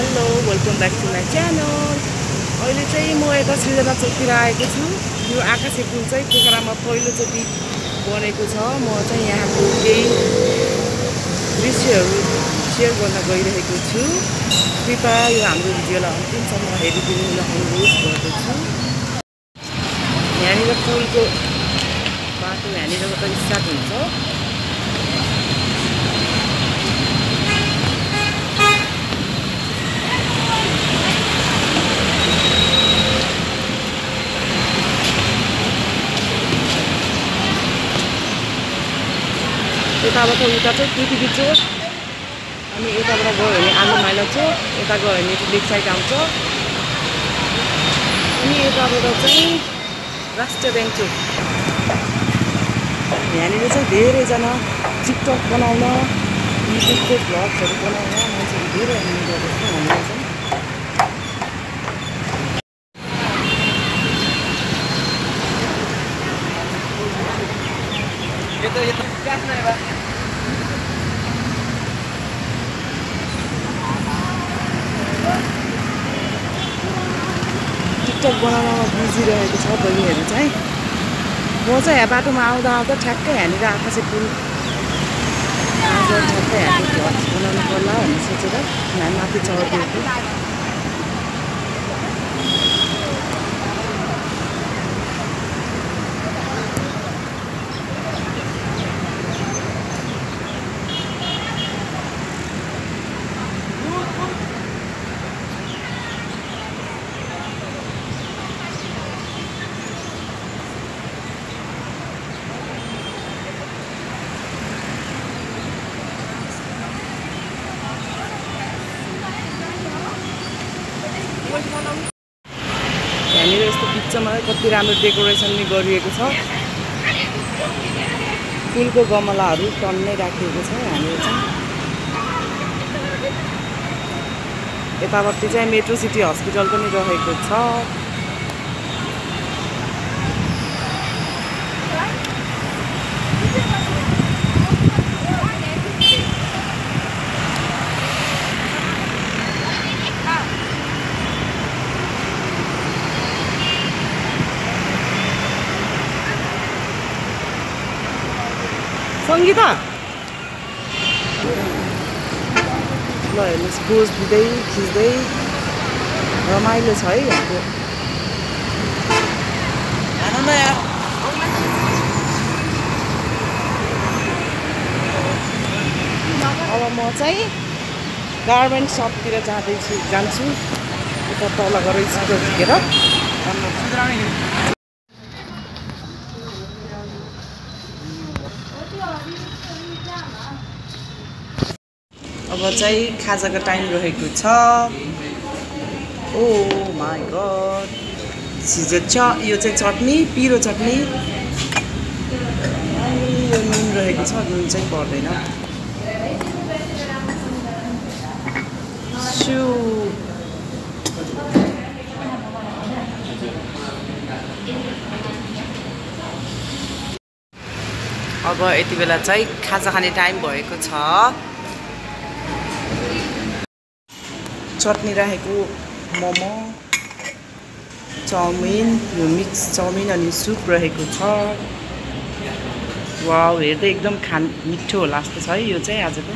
Hello welcome back to my channel अहिले चाहिँ म यता सृजना चौकतिर आएको छु। यो आकाशे पुल चाहिँ पोखरामा पहिलोचोटि बनेको छ। म चाहिँ यहाँको केही दृश्यहरू सेयर गर्न गइरहेको छु। कृपया यो हाम्रो भिडियोलाई अन्तिमसम्म हेरिदिनु अनुरोध गर्दछु। यहाँनिर पुलको बाटो यहाँनिरबाट स्टार्ट हुन्छ। यताबाट उता चाहिँ पृथ्वी चोक अनि यताबाट गयो भने आलु माइला चोक यता गयो भने लेक साइड आउँछ अनि यताबाट चाहिँ राष्ट्रिय ब्याङ्क चोक यहाँनिर चाहिँ धेरैजना टिकटक बनाउन युट्युबको भ्लग्सहरू बनाउन मान्छेहरू धेरै आउने गर्दछ चाहिँ gas nih pak टिकटक बनाउनमा बिजी छ बहिनीहरू चाहिँ। म चाहिँ यहाँ बाटोमा आउँदा आउँदा ठ्याक्कै यहाँनिर आकाशे पुल आज ठ्याक्कै यहाँको बनाउनु पर्ला भन्ने सोचेर। माथि चढिदिएको यहाँनिर यस्तो बिचमा कति राम्रो डेकोरेसन पनि गरिएको छ। फुलको गमलाहरू टन्नै राखिएको छ यहाँनिर चाहिँ। यतापट्टि चाहिँ मेट्रो सिटी हस्पिटल पनि रहेको छ। सङ्गीता ल हेर्नुहोस् पोज दिँदै खिच्दै रमाइलो छ है यहाँको अब म चाहिँ गार्मेन्ट सपतिर जाँदैछु जान्छु उता तल गएर स्कुटर झिकेर अब चाहिँ खाजाको टाइम रहेको छ। ओ माई गड हिजो च यो चाहिँ चटनी पिरो चटनी। यो नुन रहेको छ नुन चाहिँ पर्दैन। सु। अब यति बेला चाहिँ खाजा खाने टाइम भएको छ। चटनी राखेको मोमो चाउमिन यो मिक्स चाउमिन अनि सुप रहेको छ। वा हेर्दै एकदम खान मिठो होला जस्तो छ है यो चाहिँ आजको.